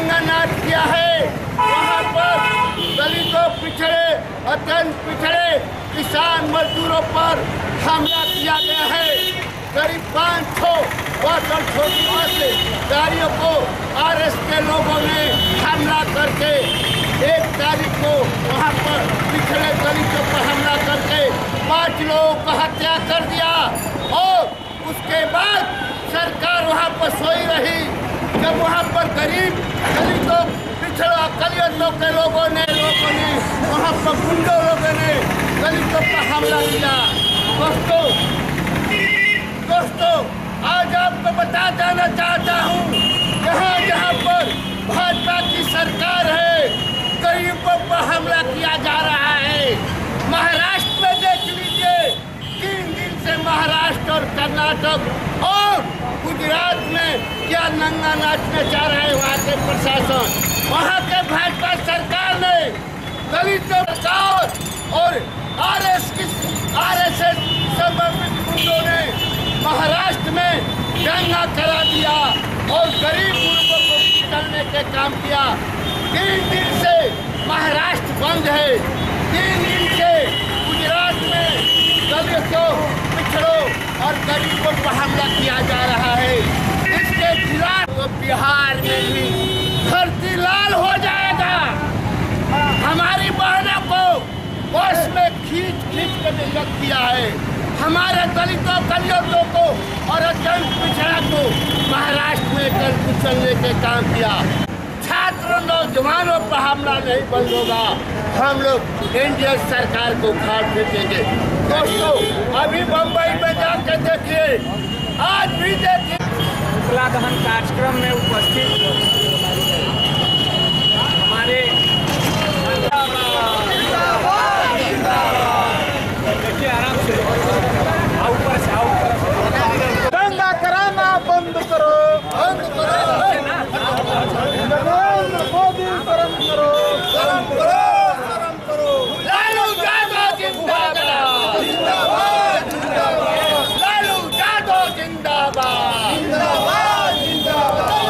नंगा नाच किया है। वहाँ पर दलितों पिछड़े अत्यंत पिछड़े, किसान मजदूरों पर हमला किया गया है। करीब पाँच सौ वाटर छोटी बस गाड़ियों को आर एस के लोगों ने हमला करके एक तारीख को वहाँ पर पिछड़े दलितों पर हमला करके पाँच लोगों को हत्या कर दिया और उसके बाद सरकार वहाँ पर सोई रही। जब वहाँ पर गरीब पिछड़ा कलियतों के लोगों ने लोगों ने वहाँ पर गुंडों लोगों ने दलितों पर हमला किया। दोस्तों दोस्तों, आज आपको बता जाना चाहता हूँ जहाँ जहाँ पर भाजपा की सरकार है, गरीबों पर हमला किया जा रहा है। महाराष्ट्र में देख लीजिए, तीन दिन से महाराष्ट्र और कर्नाटक और गुजरात में क्या नंगा नाचने जा रहा है वहाँ के वहाँ के भाजपा सरकार ने दलितों सरकार और R S R S S समर्पित गुंडों ने महाराष्ट्र में दंगा करा दिया और गरीब मुल्कों को पिछड़ने के काम किया। तीन दिन से महाराष्ट्र बंद है। तीन दिन से गुजरात में दलितों, पिछड़ों और गरीबों पर हमला किया जा रहा है। इसके खिलाफ बिहार में भी धरती लाल हो जाएगा हमारी बहनों को बस में खींच कर रख है। हमारे दलितों, कलियों को और अत्यंत पिछड़ा को महाराष्ट्र में कर कुचलने के काम किया। छात्र, नौजवानों पर हमला नहीं बंद होगा। हम लोग एनडीए सरकार को उखाड़ फेंकेंगे। दोस्तों, अभी बम्बई में जाकर देखिए। आज भी देखिए। दहन कार्यक्रम में उपस्थित हमारे देखिए आराम से आओ ऊपर से आओ ऊपर से दंगा कराना बंद करो बंद करो नरेंद्र मोदी शर्म करो शर्म करो शर्म करो लालू यादव जिंदाबाद जिंदाबाद जिंदाबाद लालू यादव जिंदाबाद जिंदाबाद जिंदाबाद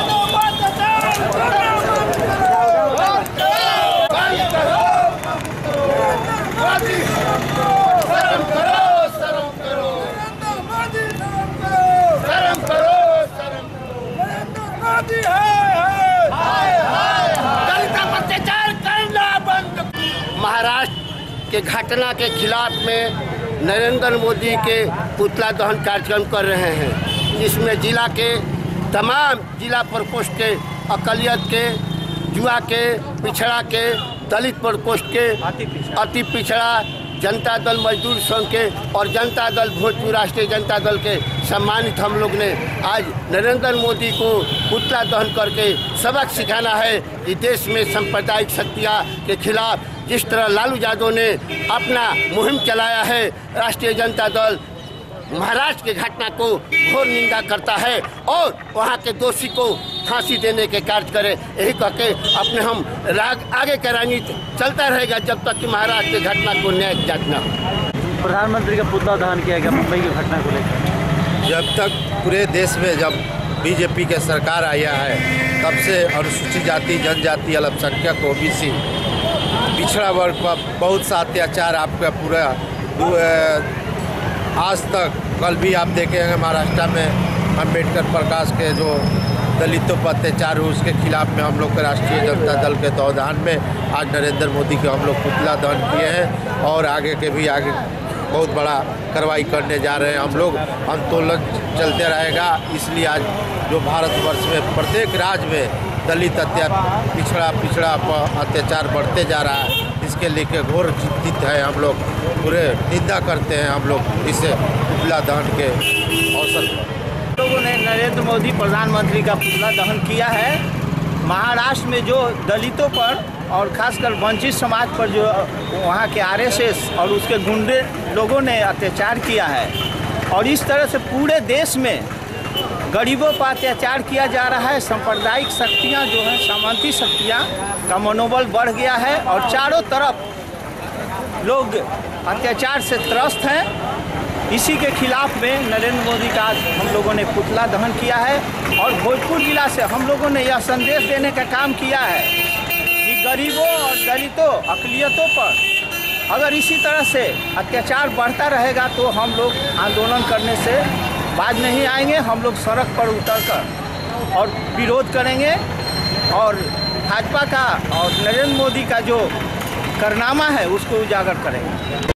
बंद करो मोदी शर्म करो शर्म करो शर्म करो शर्म दलित पर अत्याचार करना बंद घटना के खिलाफ में नरेंद्र मोदी के पुतला दहन कार्यक्रम कर रहे हैं जिसमें जिला के तमाम जिला प्रकोष्ठ के, अकलियत के, जुआ के, पिछड़ा के, दलित प्रकोष्ठ के, अति पिछड़ा। जनता दल मजदूर संघ के और जनता दल भोजपुर राष्ट्रीय जनता दल के सम्मानित हम लोग ने आज नरेंद्र मोदी को पुतला दहन करके सबक सिखाना है कि देश में सांप्रदायिक शक्तियाँ के खिलाफ जिस तरह लालू यादव ने अपना मुहिम चलाया है, राष्ट्रीय जनता दल महाराष्ट्र की घटना को घोर निंदा करता है और वहाँ के दोषी को फांसी देने के कार्य करें। यही कह के अपने हम राग आगे का राजनीति चलता रहेगा जब तक कि महाराष्ट्र की घटना को न्याय जात न हो। प्रधानमंत्री का पुतला दहन किया गया मुंबई की घटना को लेकर। जब तक पूरे देश में जब बीजेपी के सरकार आया है तब से अनुसूचित जाति जनजाति अल्पसंख्यक ओबीसी पिछड़ा वर्ग पर बहुत सा अत्याचार आपका पूरा आज तक कल भी आप देखेंगे महाराष्ट्र में अंबेडकर प्रकाश के जो दलितों पर अत्याचार हुए, उसके खिलाफ में हम लोग के राष्ट्रीय जनता दल के तौदान में आज नरेंद्र मोदी के हम लोग पुतला दहन किए हैं और आगे के भी आगे बहुत बड़ा कार्रवाई करने जा रहे हैं हम लोग। आंदोलन चलते रहेगा, इसलिए आज जो भारतवर्ष में प्रत्येक राज्य में दलित अत्या पिछड़ा पिछड़ा अत्याचार बढ़ते जा रहा है, इसके लेके घोर चिंतित है हम लोग। पूरे निंदा करते हैं हम लोग इसे पुतला दहन के अवसर पर। नरेंद्र मोदी प्रधानमंत्री का पुतला दहन किया है। महाराष्ट्र में जो दलितों पर और खासकर वंचित समाज पर जो, वहाँ के आरएसएस और उसके गुंडे लोगों ने अत्याचार किया है। और इस तरह से पूरे देश में गरीबों पर अत्याचार किया जा रहा है। सांप्रदायिक शक्तियाँ जो हैं सामंती शक्तियाँ का मनोबल बढ़ गया है और चारों तरफ़ लोग अत्याचार से त्रस्त हैं। इसी के खिलाफ में नरेंद्र मोदी का हम लोगों ने पुतला दहन किया है और भोजपुर जिला से हम लोगों ने यह संदेश देने का काम किया है कि गरीबों और दलितों अकलियतों पर अगर इसी तरह से अत्याचार बढ़ता रहेगा तो हम लोग आंदोलन करने से बाज नहीं आएँगे। हम लोग सड़क पर उतर कर और विरोध करेंगे और भाजपा का और नरेंद्र मोदी का जो कारनामा है उसको उजागर करेंगे।